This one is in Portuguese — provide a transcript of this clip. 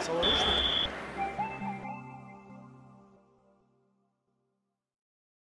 São Augusto.